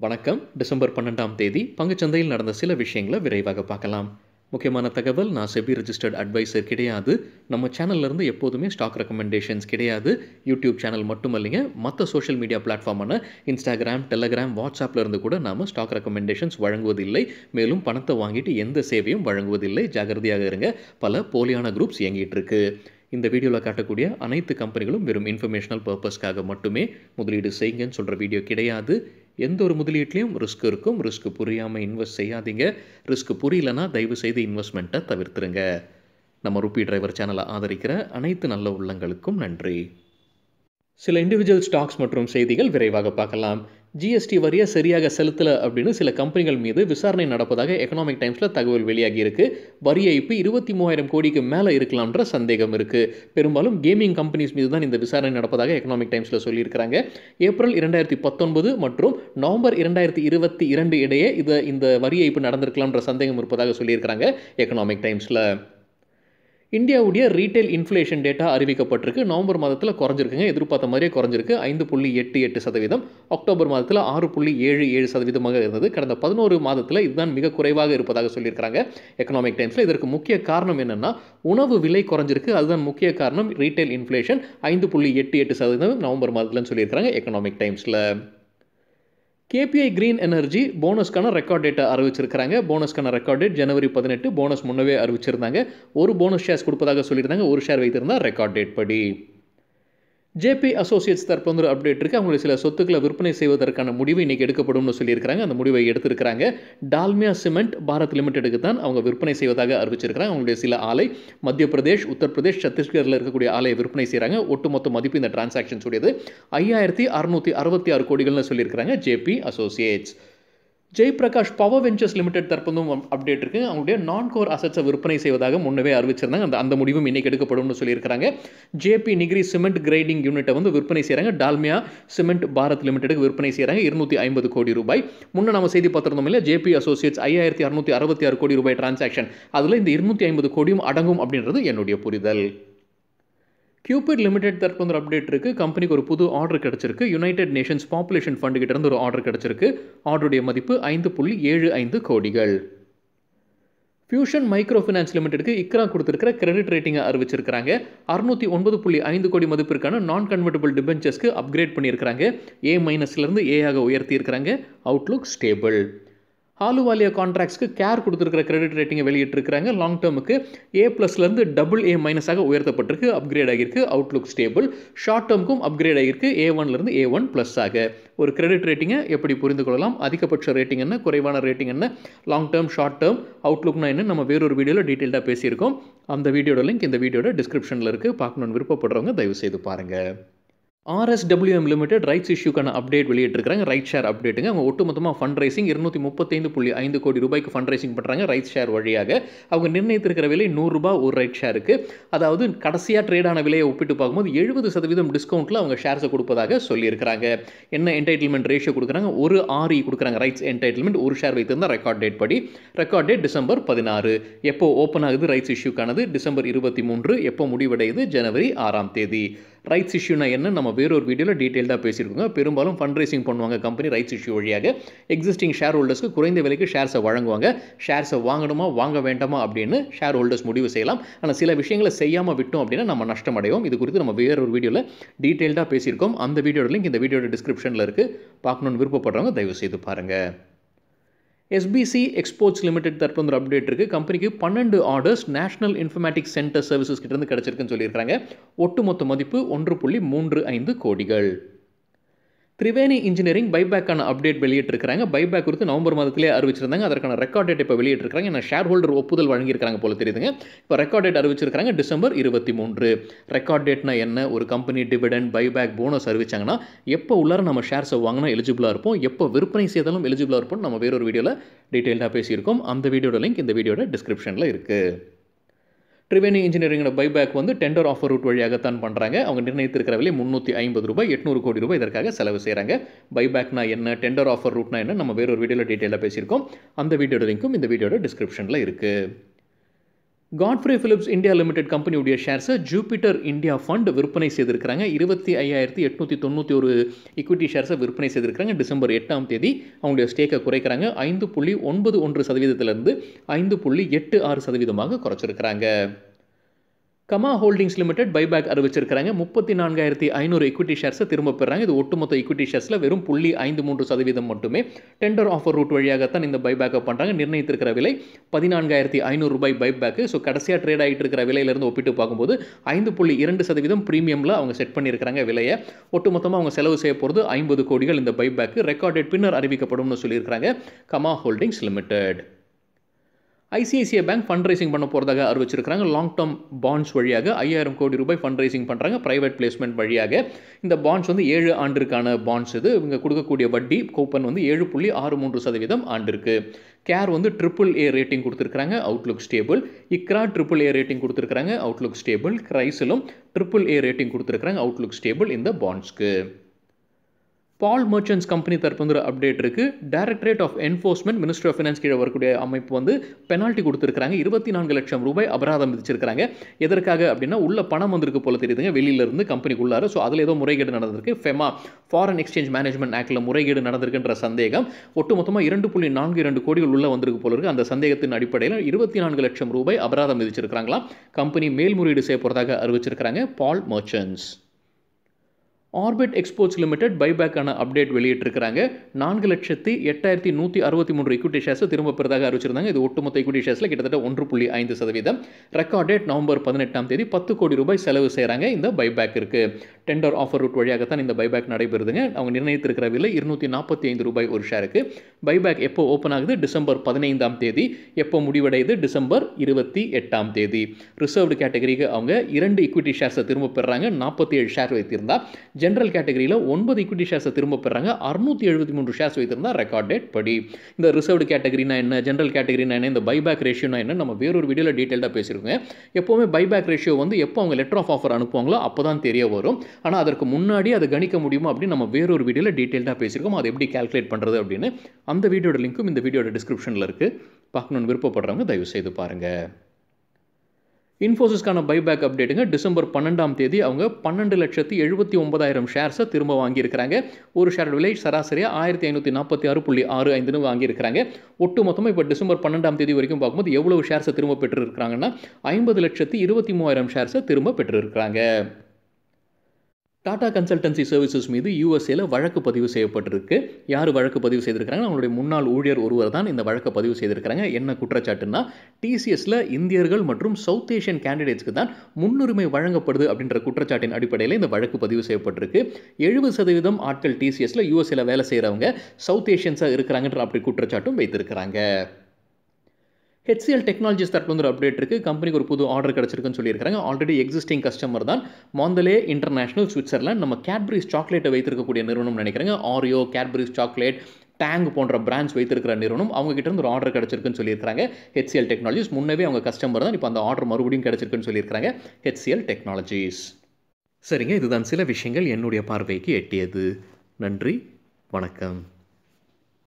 வணக்கம். டிசம்பர் பன்னெண்டாம் தேதி பங்குச்சந்தையில் நடந்த சில விஷயங்களை விரைவாக பார்க்கலாம். முக்கியமான தகவல் நான் செபி ரிஜிஸ்டர்ட் அட்வைசர் கிடையாது. நம்ம சேனல்ல இருந்து எப்போதுமே ஸ்டாக் ரெக்கமெண்டேஷன்ஸ் கிடையாது. யூடியூப் சேனல் மட்டும் இல்லைங்க மற்ற சோஷியல் மீடியா பிளாட்ஃபார்மான இன்ஸ்டாகிராம் டெலகிராம் வாட்ஸ்அப்லேருந்து கூட நாம் ஸ்டாக் ரெக்கமெண்டேஷன்ஸ் வழங்குவதில்லை. மேலும் பணத்தை வாங்கிட்டு எந்த சேவையும் வழங்குவதில்லை. ஜாகிரதையாக இருங்க. பல போலியான குரூப்ஸ் இயங்கிட்டு இருக்கு. இந்த வீடியோவில் காட்டக்கூடிய அனைத்து கம்பெனிகளும் வெறும் இன்ஃபர்மேஷனல் பர்பஸ்க்காக மட்டுமே முதலீடு செய்யுங்கன்னு சொல்கிற வீடியோ கிடையாது. எந்த ஒரு முதலீட்லேயும் ரிஸ்க் இருக்கும். ரிஸ்க் புரியாமல் இன்வெஸ்ட் செய்யாதீங்க. ரிஸ்க் புரியலனா தயவு செய்து இன்வெஸ்ட்மெண்ட்டை தவிர்த்துருங்க. நம்ம ருப்பி டிரைவர் சேனலை ஆதரிக்கிற அனைத்து நல்ல உள்ளங்களுக்கும் நன்றி. சில இண்டிவிஜுவல் ஸ்டாக்ஸ் மற்றும் செய்திகள் விரைவாக பார்க்கலாம். ஜிஎஸ்டி வரியை சரியாக செலுத்தலை அப்படின்னு சில கம்பெனிகள் மீது விசாரணை நடப்பதாக எக்கனாமிக் டைம்ஸில் தகவல் வெளியாகி இருக்கு வரி ஏய்ப்பு இருபத்தி மூவாயிரம் கோடிக்கு மேலே இருக்கலாம்ன்ற சந்தேகம் இருக்கு. பெரும்பாலும் கேமிங் கம்பெனிஸ் மீது தான் இந்த விசாரணை நடப்பதாக எக்கனாமிக் டைம்ஸில் சொல்லியிருக்கிறாங்க. ஏப்ரல் இரண்டாயிரத்தி பத்தொன்பது மற்றும் நவம்பர் இரண்டாயிரத்தி இருபத்தி இரண்டு இடையே இது இந்த வரி ஏய்ப்பு நடந்திருக்கலாம்ன்ற சந்தேகம் இருப்பதாக சொல்லியிருக்கிறாங்க எக்கனாமிக் டைம்ஸில் இந்தியாவுடைய ரீட்டைல் இன்ஃப்ளேஷன் டேட்டா அறிவிக்கப்பட்டிருக்கு. நவம்பர் மாதத்தில் குறைஞ்சிருக்குங்க. எதிர்பார்த்த மாதிரியே குறைஞ்சிருக்கு. ஐந்து புள்ளி எட்டு எட்டு சதவீதம். அக்டோபர் மாதத்தில் ஆறு புள்ளி ஏழு ஏழு சதவீதமாக இருந்தது. கடந்த பதினோரு மாதத்தில் இதுதான் மிக குறைவாக இருப்பதாக சொல்லியிருக்காங்க எக்கனாமிக் டைம்ஸில் இதற்கு முக்கிய காரணம் என்னென்னா உணவு விலை குறைஞ்சிருக்கு. அதுதான் முக்கிய காரணம். ரீட்டைல் இன்ஃப்ளேஷன் ஐந்து புள்ளி எட்டு எட்டு சதவீதம் நவம்பர் மாதத்துலன்னு சொல்லியிருக்காங்க எக்கனாமிக் டைம்ஸில் கேபிஐ கிரீன் எனர்ஜி போனஸ்க்கான ரெக்கார்ட் டேட்டை அறிவிச்சிருக்கிறாங்க. போனஸ்க்கான ரெக்கார்ட் டேட் ஜனவரி பதினெட்டு. போனஸ் முன்னவே அறிவிச்சிருந்தாங்க. ஒரு போனஸ் ஷேர்ஸ் கொடுப்பதாக சொல்லியிருந்தாங்க. ஒரு ஷேர் வைத்திருந்தால் ரெக்கார்ட் டேட் படி. ஜேபி அசோசியேட்ஸ் தற்போது ஒரு அப்டேட் இருக்குது அவங்களுடைய சில சொத்துக்களை விற்பனை செய்வதற்கான முடிவு இன்றைக்கி எடுக்கப்படும்னு சொல்லியிருக்காங்க அந்த முடிவை எடுத்திருக்கிறாங்க. டால்மியா சிமெண்ட் பாரத் லிமிடெடுக்கு தான் அவங்க விற்பனை செய்வதாக அறிவிச்சிருக்கிறாங்க. அவங்களுடைய சில ஆலை மத்திய பிரதேஷ் உத்தரப்பிரதேஷ் சத்தீஸ்கரில் இருக்கக்கூடிய ஆலையை விற்பனை செய்கிறாங்க ஒட்டுமொத்த மதிப்பு இந்த டிரான்சாக்ஷன்ஸ் உடையது. ஐயாயிரத்தி அறுநூற்றி அறுபத்தி ஆறு கோடிகள்னு சொல்லியிருக்கிறாங்க JP associates Jaiprakash power ventures limited தற்போதும் அப்டேட் இருக்குது அவங்களுடைய நான் கோர் அசட்ஸை விற்பனை செய்வதாக முன்னவே அறிவிச்சிருந்தாங்க. அந்த அந்த முடிவும் இன்னைக்கு எடுக்கப்படும்னு சொல்லியிருக்கிறாங்க. ஜேபி நிகிரி சிமெண்ட் கிரைடிங் யூனிட்டை வந்து விற்பனை செய்கிறாங்க டால்மியா சிமெண்ட் பாரத் லிமிடெடுக்கு விற்பனை செய்கிறாங்க இருநூற்றி ஐம்பது கோடி ரூபாய். முன்ன நம்ம செய்தி பார்த்துருந்தோம் இல்லை ஜேபி அசோசியேட்ஸ் ஐயாயிரத்தி அறுநூற்றி அறுபத்தி ஆறு கோடி ரூபாய் டிரான்சாக்ஷன் அதில் இந்த இருநூற்றி ஐம்பது கோடியும் அடங்கும் அப்படின்றது என்னுடைய புரிதல். கியூபிட் லிமிடெட் தரப்பு வந்து அப்டேட் இருக்குது கம்பெனிக்கு ஒரு புது ஆர்டர் கிடச்சிருக்கு. யுனைடெட் நேஷன்ஸ் பாப்புலேஷன் ஃபண்டு கிட்டேருந்து ஒரு ஆர்டர் கிடச்சிருக்கு. ஆர்டருடைய மதிப்பு ஐந்து புள்ளி ஏழு ஐந்து கோடிகள். ஃபியூஷன் மைக்ரோ ஃபினான்ஸ் லிமிடெடுக்கு இக்ரா கொடுத்துருக்கிற கிரெடிட் ரேட்டிங்கை அறிவிச்சிருக்காங்க அறுநூத்தி ஒன்பது புள்ளி ஐந்து கோடி மதிப்பிற்கான நான் கன்வெர்டபிள் டிபென்ச்சர்ஸ்க்கு அப்கிரேட் பண்ணியிருக்காங்க ஏ மைனஸ்லேருந்து ஏஆக உயர்த்தியிருக்கிறாங்க. அவுட்லுக் ஸ்டேபிள் ஆலுவாலியா கான்ட்ராக்ட்ஸ்க்கு கேர் கொடுத்துருக்கிற கிரெடிட் ரேட்டிங்கை வெளியிட்டிருக்கிறாங்க. லாங் டேர்முக்கு ஏ ப்ளஸ்லேருந்து டபுள் ஏ மைனஸாக உயர்த்தப்பட்டிருக்கு. அப்கிரேட் ஆகியிருக்கு. அவுட்லுக் ஸ்டேபிள் ஷார்ட் டேர்முக்கும் அப்கிரேட் ஆகியிருக்கு. ஏ ஒன்லேருந்து ஏ ஒன் ப்ளஸ் ஆக. ஒரு கிரெடிட் ரேட்டிங்கை எப்படி புரிந்து கொள்ளலாம்? அதிகபட்ச ரேட்டிங் என்ன? குறைவான ரேட்டிங் என்ன? லாங் டேர்ம் ஷார்ட் டேர்ம் அவுட்லுக்னா என்ன? நம்ம வேறொரு வீடியோவில் டீட்டெயில்டாக பேசியிருக்கோம். அந்த வீடியோட லிங்க் இந்த வீடியோட டிஸ்கிரிப்ஷனில் இருக்குது பார்க்கணுன்னு விருப்பப்படுறவங்க தயவு செய்து பாருங்கள் ஆர்எஸ்டபிள்யூஎம் லிமிடெட் ரைட்ஸ் இஷ்யூக்கான அப்டேட் வெளியிட்டிருக்காங்க ரைட் ஷேர் அப்டேட்டுங்க அவங்க ஒட்டுமொத்தமாக ஃபண்ட் ரைசிங் இருநூற்றி முப்பத்தைந்து புள்ளி ஐந்து கோடி ரூபாய்க்கு ஃபண்ட் ரைசிங் பண்ணுறாங்க ரைட் ஷேர் வழியாக. அவங்க நிர்ணயித்திருக்கிற விலை நூறுரூபா ஒரு ரைட் ஷேருக்கு அதாவது கடைசியாக ட்ரேடான விலையை ஒப்பிட்டு பார்க்கும்போது எழுபது சதவீதம் டிஸ்கவுண்ட்டில் அவங்க ஷேர்ஸை கொடுப்பதாக சொல்லியிருக்கிறாங்க. என்ன என்டைட்டில்மெண்ட் ரேஷியோ கொடுக்குறாங்க? ஒரு ஆர்இ கொடுக்குறாங்க ரைட்ஸ் என்டைட்டில்மெண்ட் ஒரு ஷேர் வைத்திருந்தால் ரெக்கார்ட் டேட் படி. ரெக்கார்ட் டேட் டிசம்பர் பதினாறு. எப்போ ஓப்பன் ஆகுது ரைட்ஸ் இஷ்யூக்கானது டிசம்பர் இருபத்தி மூன்று. எப்போ முடிவடையுது? ஜனவரி ஆறாம் தேதி. ரைட்ஸ் இஷ்யூனா என்ன? நம்ம வேறொரு வீடியோவில் டீட்டெயில்டாக பேசியிருக்கோங்க. பெரும்பாலும் ஃபண்ட் ரைசிங் பண்ணுவாங்க கம்பெனி ரைட்ஸ் இஷ்யூ வழியாக. எக்ஸிஸ்டிங் ஷேர் ஹோல்டர்ஸ்க்கு குறைந்த விலைக்கு ஷேர்ஸை வழங்குவாங்க. ஷேர்ஸை வாங்கணுமா வாங்க வேண்டாமா அப்படின்னு ஷேர் ஹோல்டர்ஸ் முடிவு செய்யலாம். ஆனால் சில விஷயங்களை செய்யாமல் விட்டோம் அப்படின்னா நம்ம நஷ்டம் அடைவோம் இது குறித்து நம்ம வேறொரு வீடியோவில் டீட்டெயில்டாக பேசியிருக்கோம். அந்த வீடியோட லிங்க் இந்த வீடியோட டிஸ்கிரிப்ஷனில் இருக்குது பார்க்கணுன்னு விருப்பப்படுறவங்க தயவு செய்து பாருங்கள் எஸ்பிசி எக்ஸ்போர்ட்ஸ் லிமிடெட் தரப்பு ஒரு அப்டேட் இருக்குது கம்பெனிக்கு பன்னெண்டு orders national informatics centre services கிட்டேருந்து கிடச்சிருக்குன்னு சொல்லியிருக்காங்க. ஒட்டுமொத்த மதிப்பு ஒன்று புள்ளி மூன்று ஐந்து கோடிகள். திரிவேணி இன்ஜினியரிங் பைபேக்கான அப்டேட் வெளியிட்டிருக்காங்க பைபேக் குறித்து நவம்பர் மாதத்திலே அறிவிச்சிருந்தாங்க. அதற்கான ரெக்கார்ட் டேட் இப்போ வெளியிட்டிருக்காங்க ஏன்னா ஷேர் ஹோல்டர் ஒப்புதல் வழங்கியிருக்காங்க போல தெரியுதுங்க. இப்போ ரெக்கார்ட் டேட் அறிவிச்சிருக்காங்க டிசம்பர் இருபத்தி மூன்று. ரெக்கார்ட் டேட்னா என்ன? ஒரு கம்பெனி டிவிடெண்ட் பைபேக் போனஸ் அறிவிச்சாங்கன்னா எப்போ உள்ளார நம்ம ஷேர்ஸை வாங்கினா எலிஜிபிளாக இருப்போம்? எப்போ விற்பனை செய்தாலும் எலிஜிபிளாக இருப்போம் நம்ம வேறொரு வீடியோவில் டீட்டெயில்டாக பேசியிருக்கோம். அந்த வீடியோட லிங்க் இந்த வீடியோட டிஸ்கிரிப்ஷனில் இருக்குது ட்ரிவேணி இன்ஜினியரிங்கோட பைபேக் வந்து டெண்டர் ஆஃபர் ரூட் வழியாகத்தான் பண்ணுறாங்க அவங்க நிர்ணயித்திருக்கிற விலை முந்நூற்றி ஐம்பது ரூபாய் எட்நூறு கோடி ரூபாய் இதற்காக செலவு செய்கிறாங்க பைபேக்னா என்ன டெண்டர் ஆஃபர் ரூட்னா என்ன நம்ம வேறொரு வீடியோவில் டீட்டெயிலாக பேசியிருக்கோம். அந்த வீடியோட லிங்க்கும் இந்த வீடியோட டிஸ்கிரிப்ஷனில் இருக்குது காட்ஃப்ரே ஃபிலிப்ஸ் இந்தியா லிமிடெட் கம்பெனியுடைய ஷேர்ஸை ஜூபிட்டர் இந்தியா ஃபண்ட் விற்பனை செய்திருக்கிறாங்க. இருபத்தி ஐயாயிரத்தி எட்நூற்றி தொண்ணூற்றி ஒரு ஈக்விட்டி ஷேர்ஸை விற்பனை செய்திருக்கிறாங்க. டிசம்பர் எட்டாம் தேதி அவங்களுடைய ஸ்டேக்கை குறைக்கிறாங்க. ஐந்து புள்ளி ஒன்பது ஒன்று சதவீதத்திலிருந்து ஐந்து புள்ளி எட்டு ஆறு சதவீதமாக குறைச்சிருக்கிறாங்க. கமா ஹோல்டிங்ஸ் லிமிடெட் பைபேக் அறிவிச்சிருக்கிறாங்க. முப்பத்தி நான்காயிரத்தி ஐநூறு எக்விட்டி ஷேர்ஸை திரும்ப பெறாங்க. இது ஒட்டுமொத்த எக்விட்டி ஷேர்ஸில் வெறும் புள்ளி ஐந்து மூன்று சதவீதம் மட்டுமே. டெண்டர் ஆஃபர் ரூட் வழியாகத்தான் இந்த பைபேக்கை பண்ணுறாங்க நிர்ணயித்திருக்கிற விலை பதினான்காயிரத்தி ஐநூறு ரூபாய் பைபேக்கு ஸோ கடைசியாக ட்ரேட் ஆகிட்டு இருக்கிற விலையிலேருந்து ஒப்பிட்டு பார்க்கும்போது ஐந்து புள்ளி இரண்டு சதவீதம் ப்ரீமியமில் அவங்க செட் பண்ணியிருக்கிறாங்க விலையை. ஒட்டுமொத்தமாக அவங்க செலவு செய்ய போகிறது ஐம்பது கோடிகள் இந்த பைபேக்கு ரெக்கார்டட் பின்னர் அறிவிக்கப்படும்னு சொல்லியிருக்கிறாங்க. Kama holdings limited. ICICI bank fund raising பண்ண போகிறதாக அறிவிச்சிருக்கிறாங்க. லாங் டேர்ம் பாண்ட்ஸ் வழியாக ஐயாயிரம் கோடி ரூபாய் ஃபண்ட் ரைசிங் பண்ணுறாங்க ப்ரைவேட் பிளேஸ்மெண்ட் வழியாக இந்த பாண்ட்ஸ் வந்து ஏழு ஆண்டிற்கான பாண்ட்ஸ் இது. இவங்க கொடுக்கக்கூடிய வட்டி கூப்பன் வந்து ஏழு புள்ளி ஆறு மூன்று சதவீதம் ஆண்டிற்கு. கேர் வந்து ட்ரிபிள் ஏ ரேட்டிங் கொடுத்துருக்காங்க outlook stable ICRA triple A rating கொடுத்துருக்காங்க அவுட்லுக் ஸ்டேபிள் கிரைஸிலும் ட்ரிபிள் ஏ ரேட்டிங் கொடுத்துருக்காங்க அவுட்லுக் ஸ்டேபிள் இந்த பாண்ட்ஸ்க்கு பால் மர்ச்சன்ஸ் கம்பெனி தரப்பு வந்து ஒரு அப்டேட் இருக்குது directorate of enforcement ministry of finance கீழே வரக்கூடிய அமைப்பு வந்து பெனால்ட்டி கொடுத்துருக்காங்க இருபத்தி நான்கு லட்சம் ரூபாய் அபராதம் விதிச்சிருக்காங்க எதற்காக அப்படின்னா உள்ள பணம் வந்திருக்கு போல தெரியுதுங்க. வெளியிலிருந்து கம்பெனிக்குள்ளார ஸோ அதில் ஏதோ முறைகேடு நடந்திருக்கு. ஃபெமா ஃபாரின் எக்ஸ்சேஞ்ச் மேனேஜ்மெண்ட் ஆக்டில் முறைகேடு நடந்திருக்குன்ற சந்தேகம். ஒட்டுமொத்தமாக இரண்டு புள்ளி நான்கு இரண்டு கோடிகள் உள்ள வந்திருக்கு போல இருக்குது அந்த சந்தேகத்தின் அடிப்படையில் இருபத்தி நான்கு லட்சம் ரூபாய் அபராதம் விதிச்சிருக்காங்களாம் கம்பெனி மேல்முறையீடு செய்ய போகிறதாக அறிவிச்சிருக்கிறாங்க Paul merchants orbit exports limited பைபேக்கான update வெளியிட்டிருக்கிறாங்க. நான்கு லட்சத்தி எட்டாயிரத்தி நூற்றி அறுபத்தி மூன்று இக்விட்டி ஷேர்ஸை திரும்ப பெறதாக அறிவிச்சிருந்தாங்க. இது ஒட்டுமொத்த இக்விட்டி ஷேர்ஸில் கிட்டத்தட்ட ஒன்று புள்ளி ஐந்து சதவீதம். ரெக்கார்ட் டேட் நவம்பர் பதினெட்டாம் தேதி பத்து கோடி ரூபாய் செலவு செய்கிறாங்க இந்த பைபேக் இருக்குது டெண்டர் ஆஃபர் ரூட் வழியாகத்தான் இந்த பைபேக் நடைபெறுதுங்க. அவங்க நிர்ணயித்திருக்கிற விலை இருநூற்றி நாற்பத்தி ஐந்து ரூபாய் ஒரு ஷேருக்கு பைபேக் எப்போ ஓப்பன் ஆகுது? டிசம்பர் பதினைந்தாம் தேதி. எப்போ முடிவடையுது? டிசம்பர் இருபத்தி எட்டாம் தேதி. ரிசர்வ்டு கேட்டகரிக்கு அவங்க இரண்டு இக்விட்டி ஷேர்ஸை திரும்ப பெறாங்க நாற்பத்தி ஏழு ஷேர் வைத்திருந்தா. ஜென்ரல் கேட்டகரியில் ஒன்பது ஈக்விட்டி ஷேர்ஸை திரும்ப பெறாங்க. அறுநூத்தி எழுபத்தி மூன்று ஷேர்ஸ் வைத்திருந்தா ரெக்கார்ட் டேட் படி. இந்த ரிசர்வ்டு கேட்டகரினா என்ன ஜென்ரல் கேட்டகரினா என்ன இந்த பைபேக் ரேஷியோனா என்ன நம்ம வேறொரு வீடியோவில் டீட்டெயிலாக பேசியிருக்கோங்க எப்போவுமே பைபேக் ரேஷியோ வந்து எப்போ அவங்க லெட்டர் ஆஃப் ஆஃபர் அனுப்புவாங்களோ அப்போ தான் தெரிய வரும். ஆனால் அதற்கு முன்னாடி அதை கணிக்க முடியுமா அப்படின்னு நம்ம வேறொரு வீடியோவில் டீட்டெயிலாக பேசியிருக்கோம் அதை எப்படி கால்குலேட் பண்ணுறது அப்படின்னு அந்த வீடியோட லிங்க்கும் இந்த வீடியோட டிஸ்கிரிப்ஷனில் இருக்குது பார்க்கணுன்னு விருப்பப்படுறவங்க தயவு செய்து பாருங்கள் இன்ஃபோசிஸ்க்கான பைபேக் அப்டேட்டுங்க டிசம்பர் பன்னெண்டாம் தேதி அவங்க பன்னெண்டு லட்சத்தி எழுபத்தி ஒன்பதாயிரம் ஷேர்ஸை திரும்ப வாங்கியிருக்கிறாங்க. ஒரு ஷேர் விலை சராசரியாக ஆயிரத்தி ஐநூற்றி நாற்பத்தி ஆறு புள்ளி ஆறு ஐந்துன்னு வாங்கியிருக்கிறாங்க. ஒட்டு மொத்தமாக இப்போ டிசம்பர் பன்னெண்டாம் தேதி வரைக்கும் பார்க்கும்போது எவ்வளவு ஷேர்ஸை திரும்ப பெற்றிருக்கிறாங்கன்னா ஐம்பது லட்சத்தி இருபத்தி மூவாயிரம் ஷேர்ஸை திரும்ப பெற்றிருக்கிறாங்க. டாடா கன்சல்டன்சி சர்வீசஸ் மீது யூஎஸ்ஏல வழக்கு பதிவு செய்யப்பட்டிருக்கு. யார் வழக்கு பதிவு செய்திருக்கிறாங்க? அவங்களுடைய முன்னாள் ஊழியர் ஒருவர் தான் இந்த வழக்கை பதிவு செய்திருக்கிறாங்க. என்ன குற்றச்சாட்டுன்னா டிசிஎஸ்ல இந்தியர்கள் மற்றும் சவுத் ஏஷியன் கேண்டிடேட்ஸ்க்கு தான் முன்னுரிமை வழங்கப்படுது அப்படின்ற குற்றச்சாட்டின் அடிப்படையில் இந்த வழக்கு பதிவு செய்யப்பட்டிருக்கு. எழுபது சதவீதம் ஆட்கள் டிசிஎஸ்ல யூஎஸ்ஏல வேலை செய்கிறவங்க சவுத் ஏஷியன்ஸாக இருக்கிறாங்கன்ற அப்படி குற்றச்சாட்டும் வைத்திருக்கிறாங்க. ஹெச்சிஎல் டெக்னாலஜிஸ் தரப்பு வந்து ஒரு அப்டேட் இருக்குது கம்பெனிக்கு ஒரு புது ஆர்டர் கிடச்சிருக்குன்னு சொல்லியிருக்காங்க ஆல்ரெடி எக்ஸிஸ்டிங் கஸ்டமர் தான். மாந்தலே இன்டர்நேஷனல் சுவிட்சர்லாந்து நம்ம கேட்பரிஸ் சாக்லேட்டை வைத்திருக்கக்கூடிய நிறுவனம் நினைக்கிறாங்க. ஆரியோ கேட்பரிஸ் சாக்லேட் டேங் போன்ற பிராண்ட்ஸ் வைத்திருக்கிற நிறுவனம் அவங்க கிட்ட இருந்து ஒரு ஆர்டர் கிடச்சிருக்குன்னு சொல்லியிருக்காங்க ஹெச்சிஎல் டெக்னாலஜிஸ் முன்னவே அவங்க கஸ்டமர் தான். இப்போ அந்த ஆர்டர் மறுபடியும் கிடச்சிருக்குன்னு சொல்லியிருக்காங்க ஹெச்சிஎல் டெக்னாலஜிஸ் சரிங்க. இதுதான் சில விஷயங்கள் என்னுடைய பார்வைக்கு எட்டியது. நன்றி. வணக்கம்.